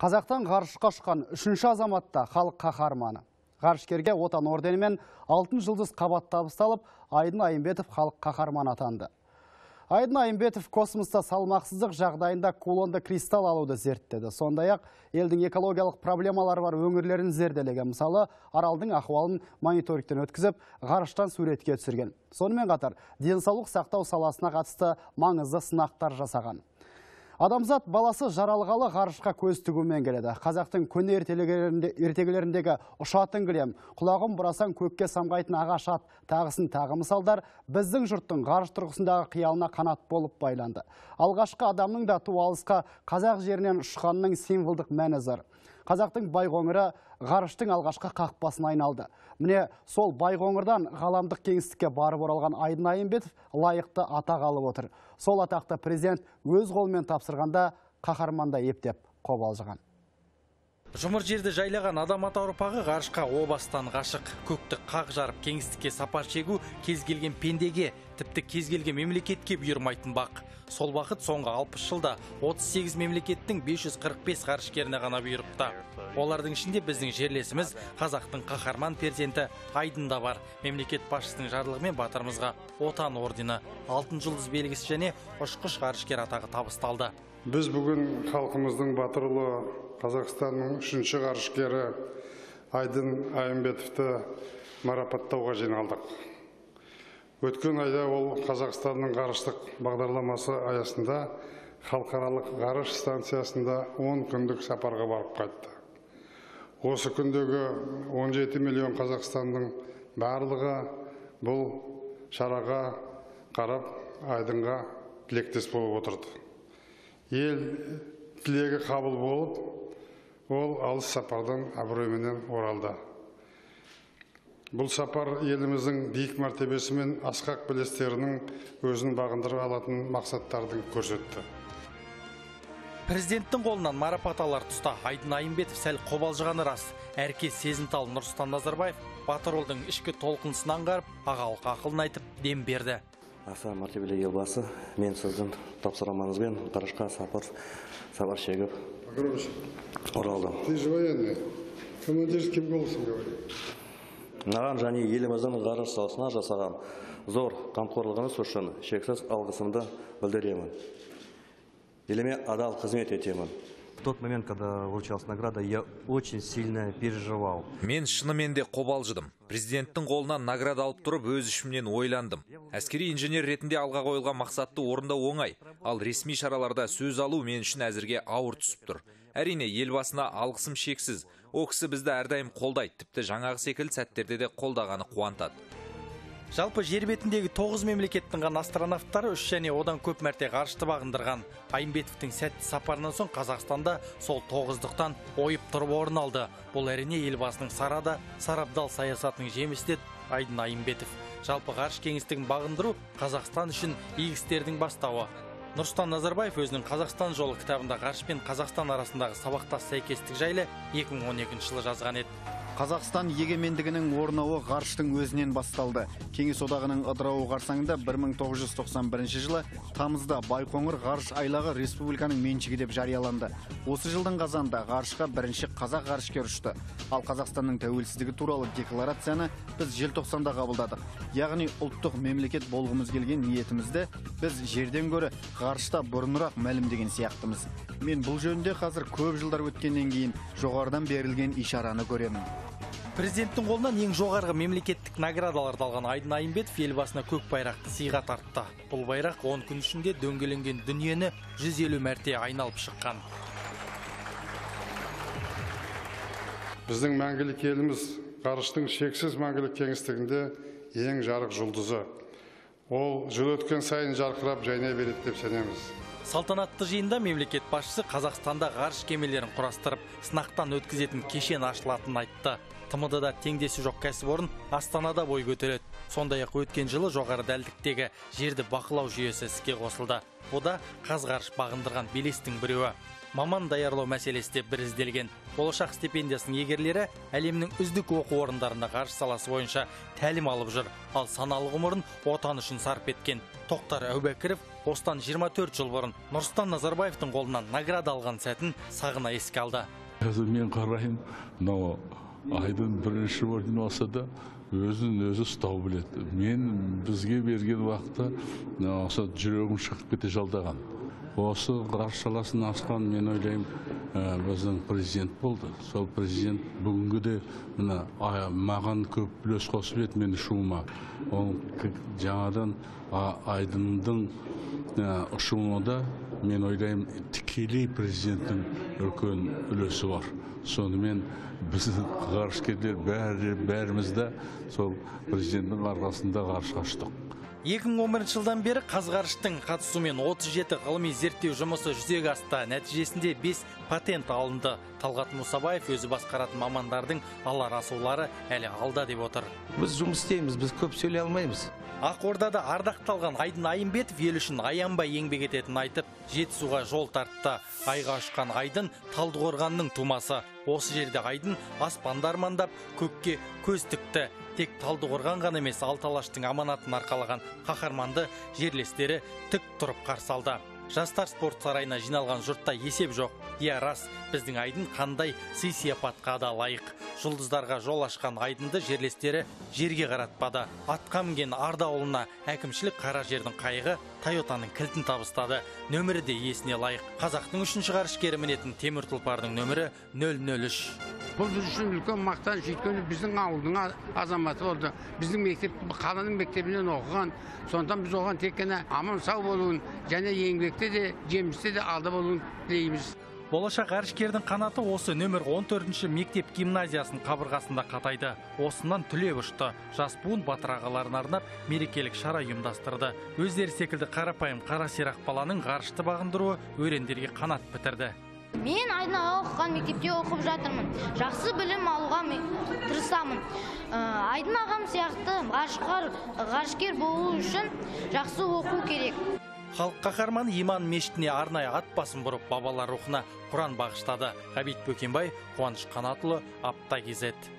Қазақтан ғарышқа ұшқан үшінші азаматта халық қаһарманы. Ғарышкерге отан орденімен алтын жұлдыз қабат табысталып, Айдын Айымбетов халық қаһарманы атанды. Айдын Айымбетов космоста салмақсыздық жағдайында кулонды кристалл алуды зерттеді. Сондай-ақ елдің экологиялық проблемалары бар өңірлерін зерделеген. Мысалы, аралдың ахуалын мониторингтен өткізіп, ғарыштан суретке түсірген. Сонымен қатар, денсаулық сақтау саласына қатысты маңызды сынақтар жасаған. Адамзат баласы жаралғалы ғарышқа көз тігумен келеді. Қазақтың көне ертегілеріндегі ұшатын кілем, құлағын бұрасан көкке самғайтын ағаш ат, тағысын тағы мысалдар біздің жұрттың ғарыш тұрғысындағы қиялына қанат болып байланды. Алғашқы адамның да туалысқа қазақ жерінен ұшқанның символдық мәні зор. Қазақтың байқоңыры ғарыштың алғашқы қақпасын айналды. Міне сол байқоңырдан ғаламдық кеңістікке барып оралған Айдын Айымбетов лайықты атақ алып отыр. Сол атақты президент өз қолымен тапсырғанда қаһарманда ептеп қобалжыған. Жұмыр жерді жайлаған адам ата ұрпағы ғарышқа о бастан ғашық. Көкті қақ жарып кеңістікке сапар шегу кез келген пендеге тіпті кез келген мемлекетке бұйырмайтын бақ. Сол бақыт соңғы 60 жылда 38 мемлекеттің 545 ғарышкеріне ғана бұйырыпты. Олардың ішінде біздің жерлесіміз қазақтың қаһарман перзенті айдында бар. Мемлекет басшысының жарлығымен батырымызға отан ордені алтын жұлдыз белгісі және ұшқыш ғарышкер атағы табысталды. Біз бүгін халқымыздың батырұлы қазақстанның үшінші ғарышкері айдын айымбетовті марапаттауға жиналдық. Өткен айда ол қазақстанның ғарыштық бағдарламасы аясында халықаралық ғарыш станциясында 10 күндік сапарға барып қайтты. Осы күндегі 17 миллион қазақстанның барлығы бұл шараға қарап айдынға тілектес болып отырды. Ел тілегі қабыл болып ол алыс сапардан абыройменен оралды. Бұл сапар еліміздің биік мәртебесі мен асқақ белестерінің өзін бағындыра алатын мақсаттардың көрсетті. Президенттің қолынан марапат алар тұста. Айдын айымбетов сәл қобалжығаны рас. Әркез сезімтал нұрсұлтан назарбаев батыр ұлдың ішкі толқынысын аңғарып ағалық ақылын айтып дем берді. Аса мәртебелі елбасы мен сіздің тапсырмаңызбен ғарышқа сапар сапар шегіп Оралдым Ты же военный. Командирским голосом говори. маған және еліміздің ғарыш саласына жасаған зор қамқорлығыңыз үшін шексіз алғысымды білдіремін еліме адал қызмет етемін Тот момент, когда вручалась награда, я очень сильно переживал. Мен шынымен де қобалжыдым. Президенттің қолынан награда алып тұрып, өз ішімнен ойландым. Әскери инженер ретінде алға қойылған мақсатты орындау оңай, ал ресми шараларда сөз алу мен үшін әзірге ауыр түсіп тұр. Әрине, елбасына алғысым шексіз. О кісі бізді әрдайым қолдайды, тіпті жаңағы секілді сәттерде де қолдағаны қуантады. Жалпы жер бетіндегі тоғыз мемлекеттің ғана астронавттары үш және одан көп мәрте ғарышты бағындырған. Айымбетовтің сәтті сапарынан соң қазақстанда сол тоғыздықтан ойып тұрып орын алды. Бұл әрине елбасының сарада сарабдал саясатының жемісі деді айдын айымбетов. Жалпы ғарыш кеңістігін бағындыру қазақстан үшін игі істердің бастауы. Нұрсұлтан назарбаев өзінің қазақстан жолы кітабында ғарыш пен қазақстан арасындағы сабақтас сәйкестік жайлы 2012 жылы жазған еді. Қазақстан егемендігінің орнауы ғарыштың өзінен басталды. Кеңес одағының ыдырауы қарсаңында 1991 жылы тамызда Байқоңыр ғарыш айлағы республиканың меншігі деп жарияланды. Осы жылдың қазанда ғарышқа бірінші қазақ ғарышкер ұшты. Ал Қазақстанның тәуелсіздігі туралы декларацияны біз желтоқсанда қабылдадық. Яғни ұлттық мемлекет болғымыз келген ниетімізді біз жерден гөрі ғарышта бұрынырақ мәлімдеген сияқтымыз. Мен бұл жөнінде қазір көп жылдар өткеннен кейін жоғарыдан берілген ишараны көремін. Президенттің қолынан ең жоғарғы мемлекеттік наградаларды алған айдын айымбетов елбасына көк байрақты сыйға тартты. Бұл байрақ 10 күн ішінде дөңгеленген дүниені 150 мәрте айналып шыққан. Біздің мәңгілік еліміз ғарыштың шексіз мәңгілік кеңістігінде ең жарық жұлдызы. Ол жыл өткен сайын жарқырап жайнай береді деп сенеміз. Салтанатты жиында мемлекет басшысы қазақстанда ғарыш кемелерін құрастырып сынақтан өткізетін кешен ашылатынын айтты. Тмд да теңдесі жоқ кәсіпорын астанада бой көтереді. Сондай ақ өткен жылы жоғары дәлдіктегі жерді бақылау жүйесі іске қосылды. Бұда қазғарыш бағындырған белестің біреуі. Маман даярлау мәселесі де бір ізделген болашақ стипендиясының егерлері әлемнің үздік оқу орындарында ғарыш саласы бойынша тәлім алып жүр. Ал саналы ғұмырын отан үшін сарп еткен тоқтар әубәкіров осыдан 24 жыл бұрын Нұрсұлтан Назарбаевтың қолынан награда алған сәтін сағына еске алды. қазір мен қараймын мынау айдын бірінші орын алса да өзін өзі ұстау біледі. Мен бізге берген уақытта осы жүрегім шығып кете жалдаған. Осы ғарыш саласын ашқан мен ойлаймын ә, біздің президент болды. Сол президент бүгінгі де мына маған көп үлес қосып еді менің ұшуыма. Ол жаңадан айдындың ә, ұшуына да мен ойлаймын тікелей президенттің үлкен үлесі бар. Сонымен біздің ғарышкерлер бәрі бәріміз де сол президенттің арқасында ғарышқа ұштық 2011 жылдан бері қазғарыштың қатысуымен 37 ғылыми зерттеу жұмысы жүзеге асты. Нәтижесінде 5 патент алынды. Талғат мұсабаев өзі басқаратын мамандардың алар асулары әлі алда деп отыр. Біз жұмыс істейміз біз көп сөйлей алмаймыз. Ақордада ардақталған айдын айымбетов ел үшін аянбай еңбек ететінін айтып жетісуға жол тартты. Айға ұшқан айдын талдықорғанның тумасы. Осы жерде айдын аспанды армандап көкке көз тікті. Тек талдықорған ғана емес алты алаштың аманатын арқалаған қаһарманды жерлестері тік тұрып қарсы алды. Жастар спорт сарайына жиналған жұртта есеп жоқ. Иә рас біздің айдын қандай сый сияпатқа да лайық. Жұлдыздарға жол ашқан айдынды жерлестері жерге қаратпады. Атқа мінген арда ауылына әкімшілік қара жердің қайығы тойотаның кілтін табыстады. Нөмірі де есіне лайық. Қазақтың үшінші ғарышкері мінетін темір тұлпардың нөмірі 003 бұл біз үшін үлкен мақтаныш өйткені біздің ауылдың азаматы болды біздің мектеп қаланың мектебінен оқыған сондықтан біз оған тек қана аман сау болуын және еңбекте де жемісте де алда болуын тілейміз болашақ ғарышкердің қанаты осы нөмір 14 мектеп гимназиясының қабырғасында қатайды. Осынан түлеп ұшты. Жас буын батыр ағаларына арнап мерекелік шара ұйымдастырды. Өздері секілді қарапайым қара сирақ баланың ғарышты бағындыруы өрендерге қанат бітірді. Мен айдын аға оқыған мектепте оқып жатырмын. Жақсы білім алуға тырысамын. Ә, айдын ағам сияқты ғарышқар ғарышкер болу үшін жақсы оқу керек. Халық қаһарманы иман мешітіне арнайы ат басын бұрып бабалар рухына құран бағыштады. Ғабит бөкенбай қуаныш қанатұлы апта кезет